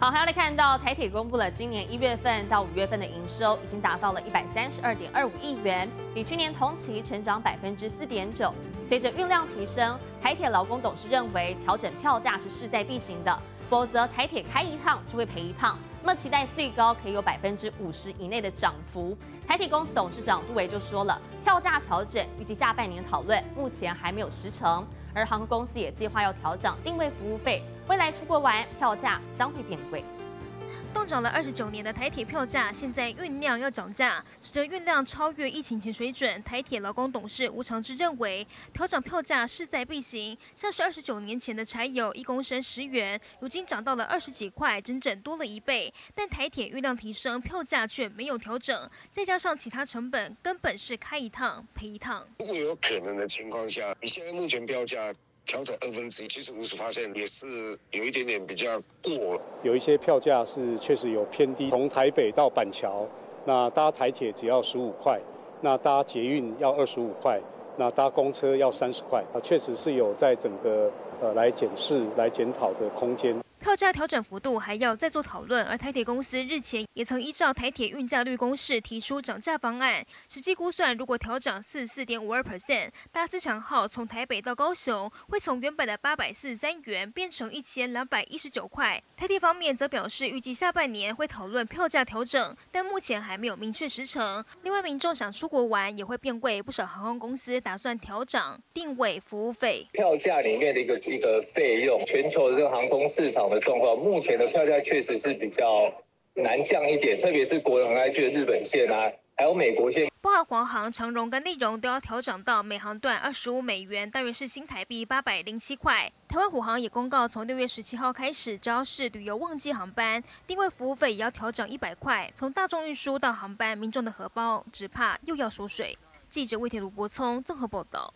好，还要来看到台铁公布了今年一月份到五月份的营收，已经达到了一百三十二点二五亿元，比去年同期成长百分之四点九。随着运量提升，台铁劳工董事认为调整票价是势在必行的，否则台铁开一趟就会赔一趟。那么期待最高可以有百分之五十以内的涨幅。台铁公司董事长杜维就说了，票价调整预计下半年讨论，目前还没有实成。而航空公司也计划要调整定位服务费，未来出国玩票价将会变贵。动涨了二十九年的台铁票价，现在运量要涨价。随着运量超越疫情前水准，台铁劳工董事吴长志认为，调整票价势在必行。像是二十九年前的柴油一公升十元，如今涨到了二十几块，整整多了一倍。但台铁运量提升，票价却没有调整，再加上其他成本，根本是开一趟赔一趟。如果有可能的情况下，你现在目前票价。调整二分之一，其实五十发现也是有一点点比较过了。有一些票价是确实有偏低，从台北到板桥，那搭台铁只要十五块，那搭捷运要二十五块，那搭公车要三十块，啊，确实是有在整个呃来检视、来检讨的空间。票价调整幅度还要再做讨论，而台铁公司日前也曾依照台铁运价率公式提出涨价方案，实际估算如果调涨四四点五二 percent，大自强号从台北到高雄会从原本的八百四十三元变成一千两百一十九块。台铁方面则表示，预计下半年会讨论票价调整，但目前还没有明确时程。另外，民众想出国玩也会变贵，不少航空公司打算调涨定位服务费。票价里面的一个一个费用，全球的这个航空市场。状况目前的票价确实是比较难降一点，特别是国人很爱去的日本线啊，还有美国线。包括华航、长荣跟内容都要调整到每航段二十五美元，大约是新台币八百零七块。台湾虎航也公告，从六月十七号开始，只要是旅游旺季航班，定位服务费也要调整一百块。从大众运输到航班，民众的荷包只怕又要缩水。记者魏铁卢博聪综合报道。